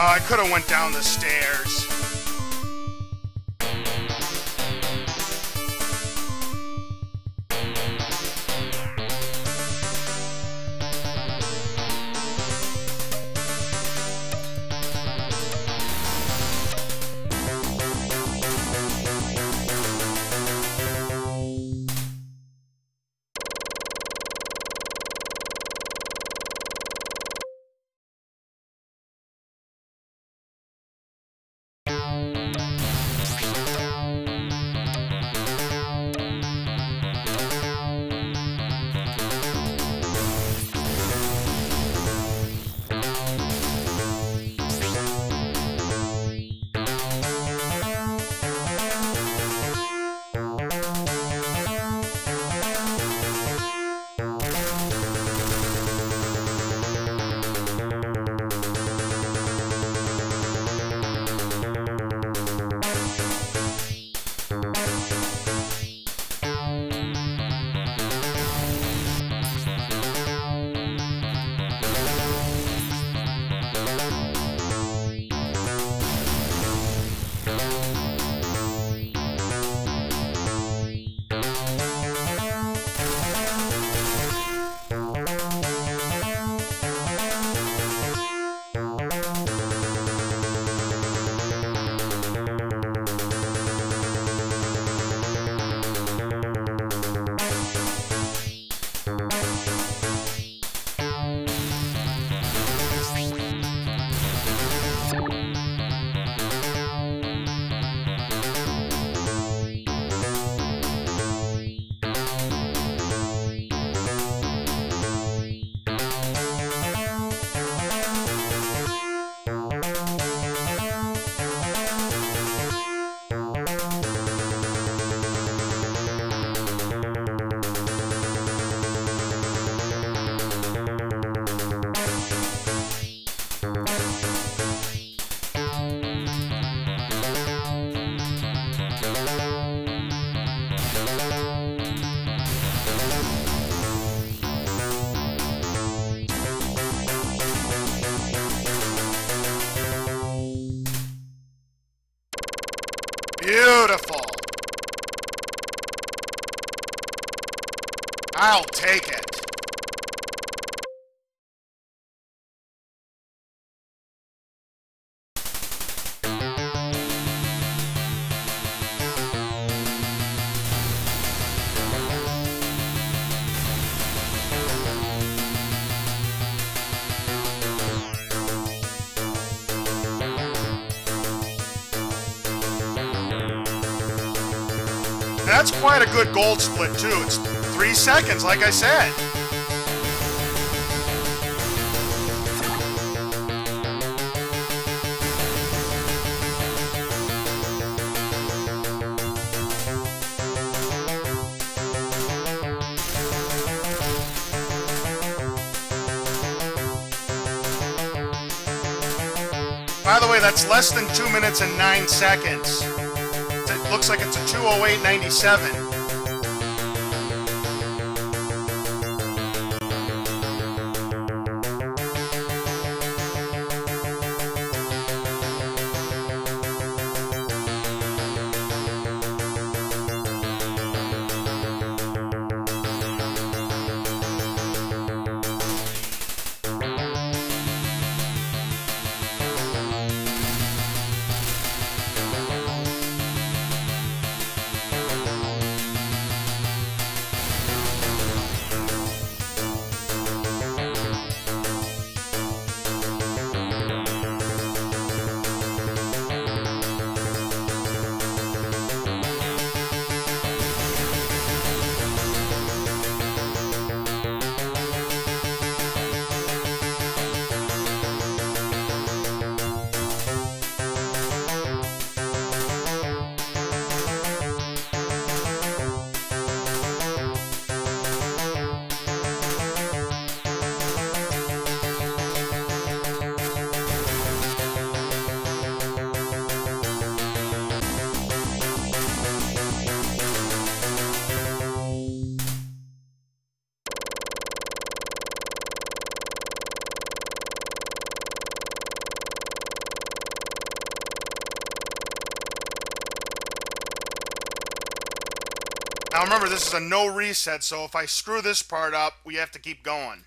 Oh, I could have went down the stairs. Beautiful. I'll take it. That's quite a good gold split, too. It's three seconds, like I said. By the way, that's less than two minutes and nine seconds. It looks like it's a 208.97. Now remember, this is a no reset, so if I screw this part up, we have to keep going.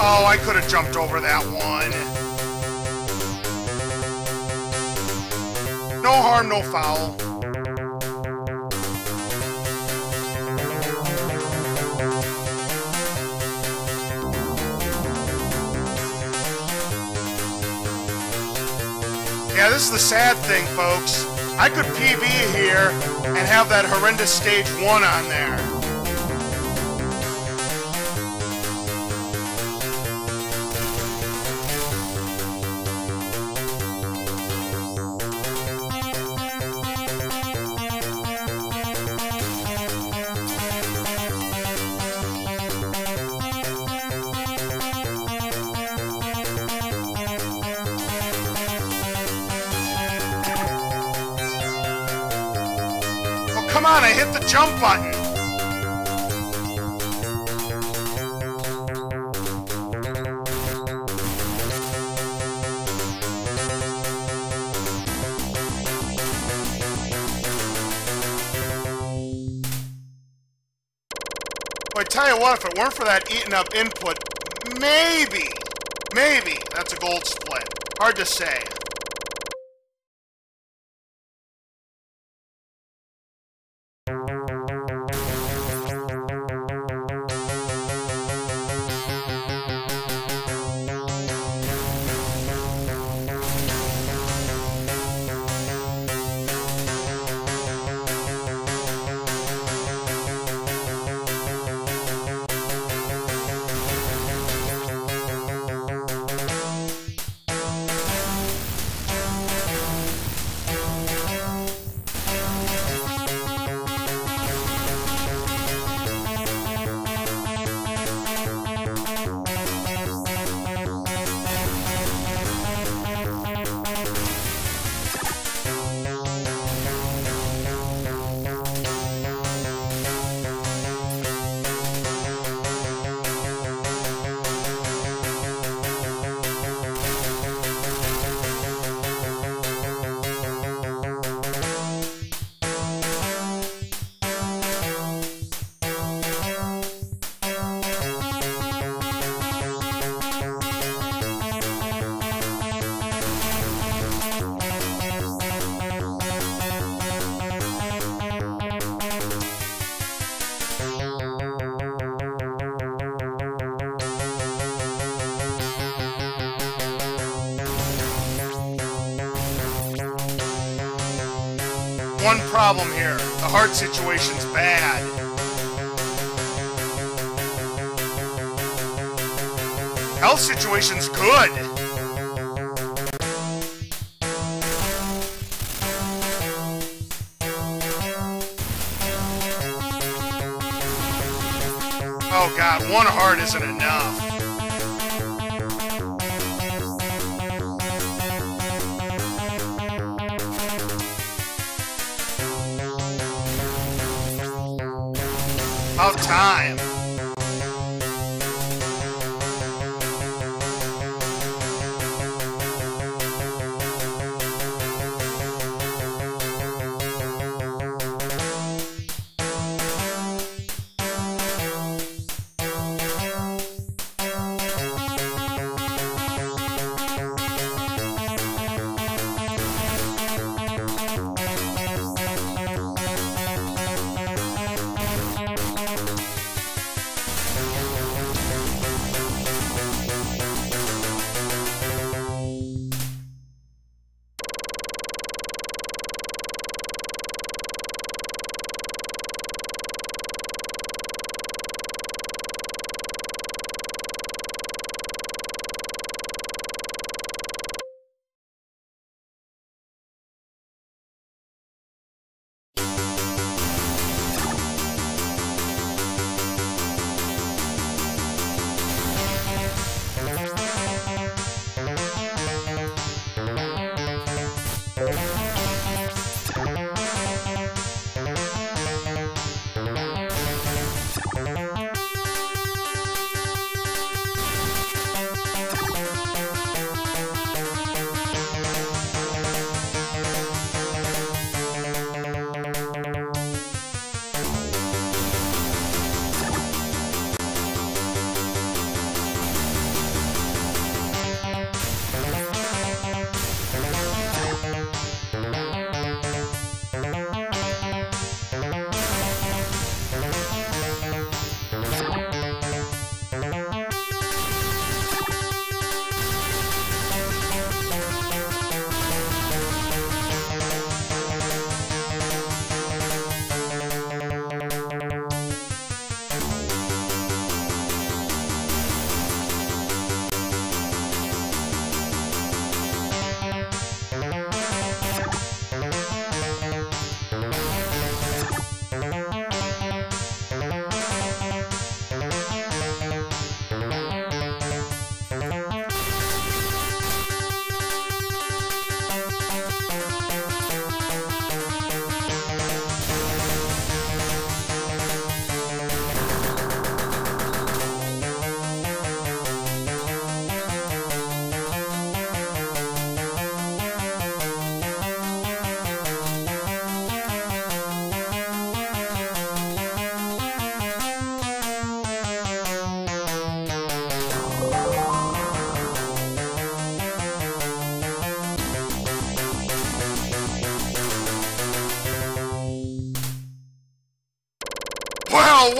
Oh, I could have jumped over that one. No harm, no foul. Yeah, this is the sad thing, folks. I could PB here and have that horrendous stage 1 on there. Hit the jump button. Well, I tell you what, if it weren't for that eaten up input, maybe, maybe that's a gold split. Hard to say. One problem here. The heart situation's bad. Health situation's good. Oh god, one heart isn't enough. About time.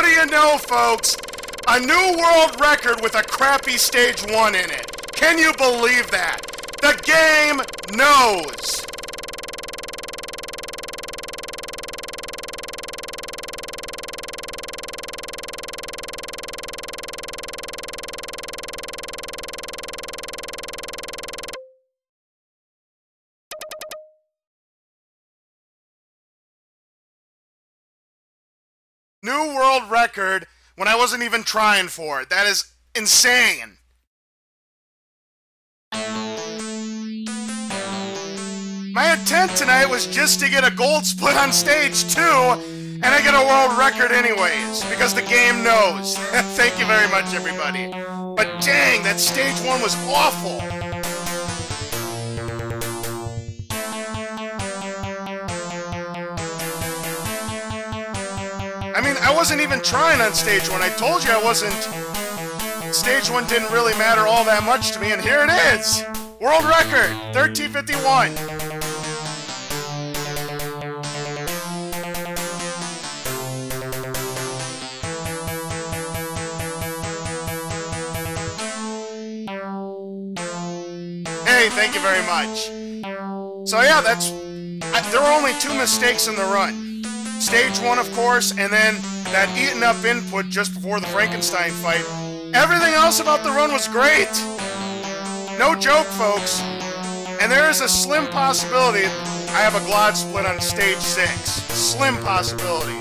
What do you know, folks? A new world record with a crappy stage one in it. Can you believe that? The game knows. New world record when I wasn't even trying for it. That is insane. My intent tonight was just to get a gold split on stage two, and I get a world record anyways, because the game knows. Thank you very much, everybody. But dang, that stage one was awful. I wasn't even trying on stage one. I told you I wasn't. Stage one didn't really matter all that much to me, and here it is! World record, 1351. Hey, thank you very much. So yeah, that's... I, there were only two mistakes in the run. Stage one, of course, and then that eaten up input just before the Frankenstein fight. Everything else about the run was great! No joke, folks. And there is a slim possibility I have a gold split on stage six. Slim possibility.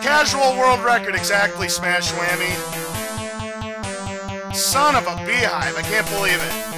Casual world record exactly, Smash Whammy. Son of a beehive, I can't believe it.